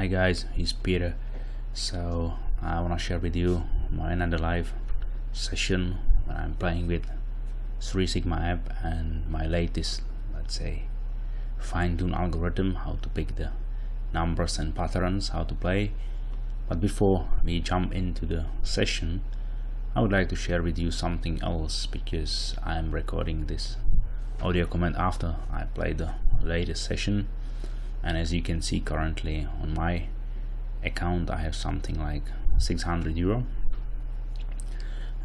Hi guys, it's Peter. So I wanna share with you my another live session when I'm playing with Three Sigma app and my latest, let's say, fine-tune algorithm, how to pick the numbers and patterns, how to play. But before we jump into the session, I would like to share with you something else because I'm recording this audio comment after I played the latest session and as you can see currently on my account I have something like 600 euro.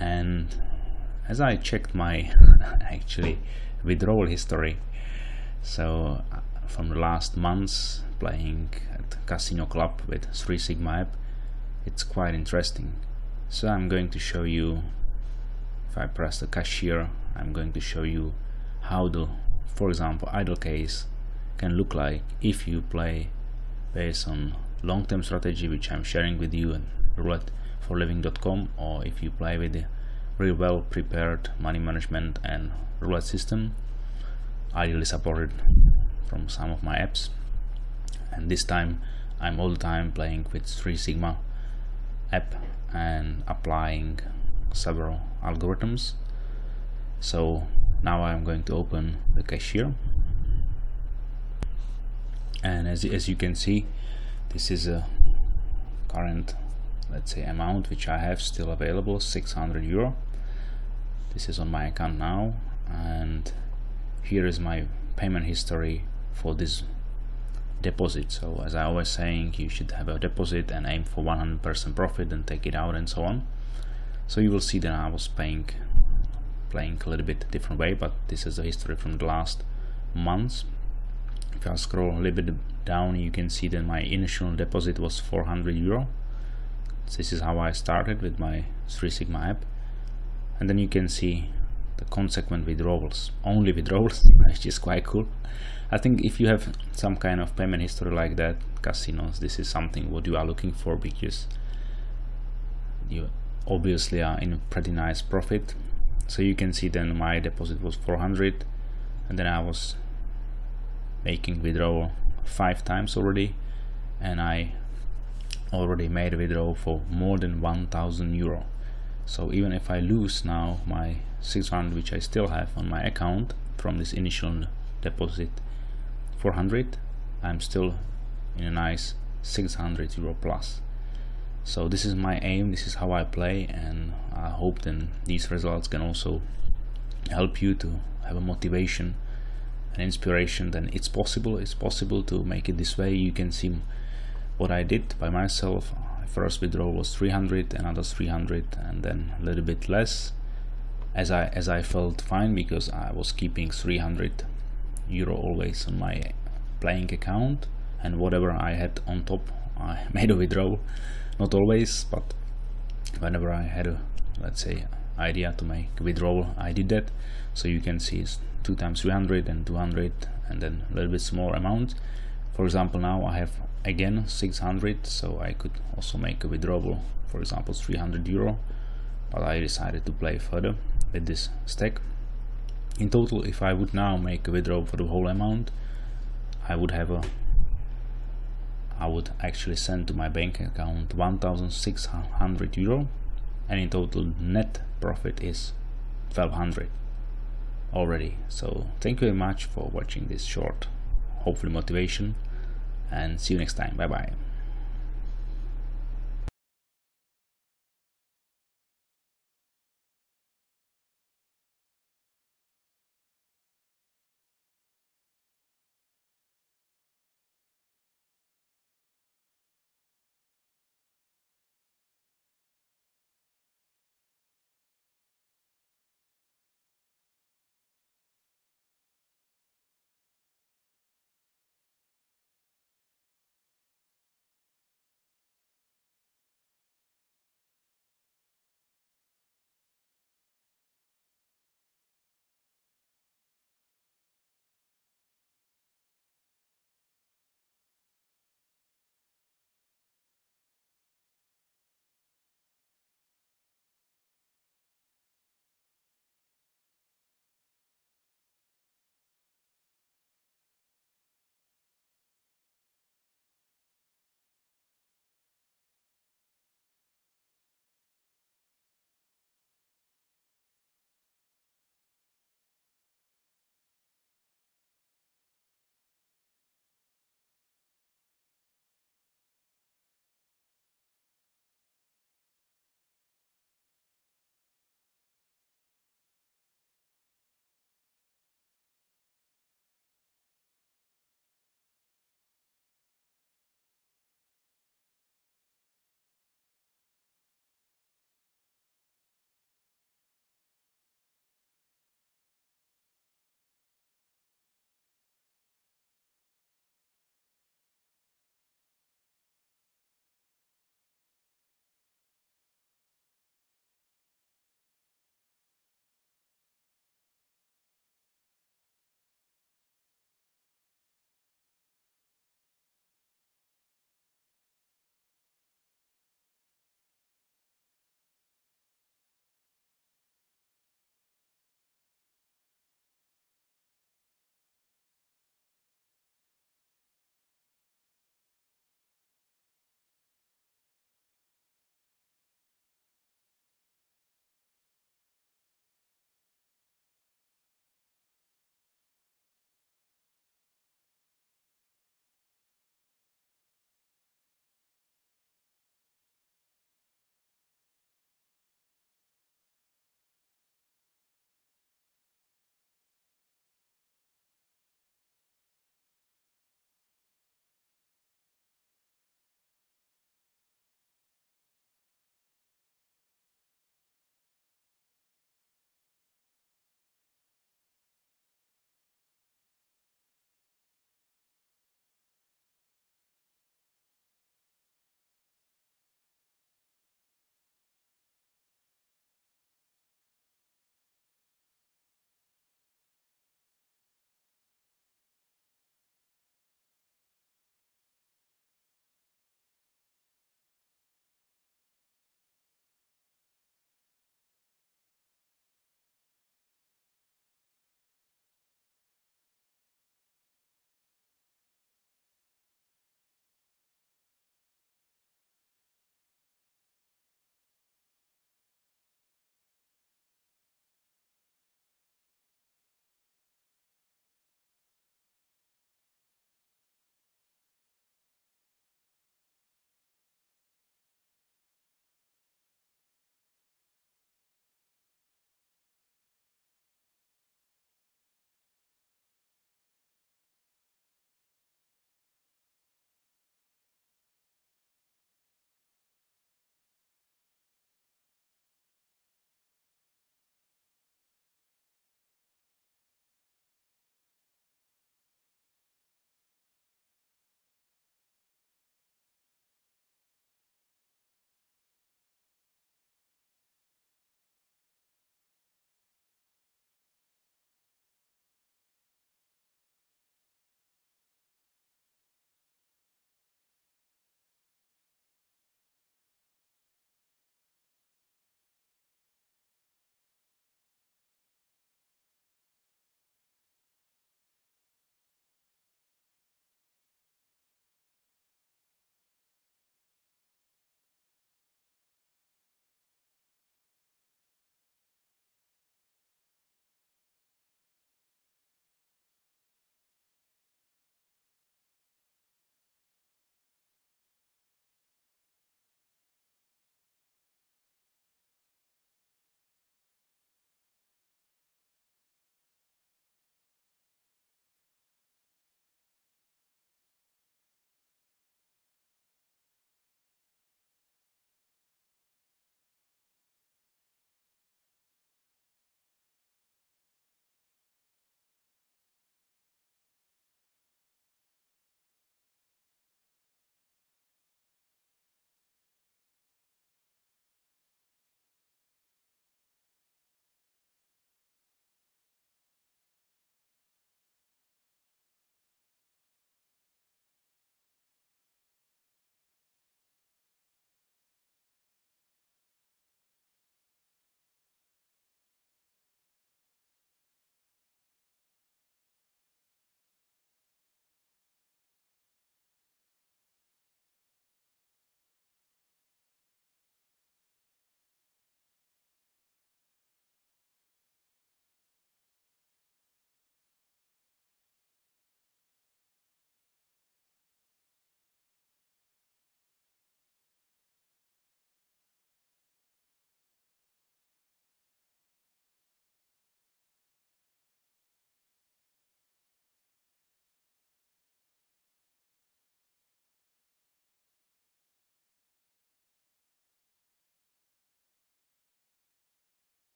And as I checked my actually withdrawal history so uh, from the last months playing at Casino Club with Three Sigma app it's quite interesting. So I'm going to show you if I press the cashier I'm going to show you how the for example idle case can look like if you play based on long-term strategy which I'm sharing with you and rouletteforliving.com or if you play with the real well prepared money management and roulette system ideally supported from some of my apps. And this time I'm all the time playing with Three Sigma app and applying several algorithms. So now I'm going to open the cashier and as, as you can see this is a current let's say amount which I have still available 600 euro. This is on my account now and here is my payment history for this deposit. So as I always saying you should have a deposit and aim for 100% profit and take it out and so on. So you will see that I was paying playing a little bit different way but this is the history from the last months if I scroll a little bit down you can see that my initial deposit was 400 euro. This is how I started with my Three Sigma app. And then you can see the consequent withdrawals only withdrawals which is quite cool. I think if you have some kind of payment history like that casinos this is something what you are looking for because you obviously are in a pretty nice profit. So you can see then my deposit was 400 and then I was making withdrawal five times already and I already made a withdrawal for more than 1000 euro. So even if I lose now my 600 which I still have on my account from this initial deposit 400 I'm still in a nice 600 euro plus. So this is my aim this is how I play and I hope then these results can also help you to have a motivation and inspiration then it's possible it's possible to make it this way. You can see what I did by myself. First withdrawal was 300 another 300 and then a little bit less as I as I felt fine because I was keeping 300 euro always on my playing account and whatever I had on top I made a withdrawal. Not always but whenever I had a let's say idea to make withdrawal I did that. So you can see it's 2 times 300 and 200 and then a little bit small amount. For example now I have again 600 so I could also make a withdrawal for example 300 euro. But I decided to play further with this stack. In total if I would now make a withdrawal for the whole amount I would have a I would actually send to my bank account 1600 euro and in total net profit is 1200 already. So thank you very much for watching this short hopefully motivation and see you next time. Bye bye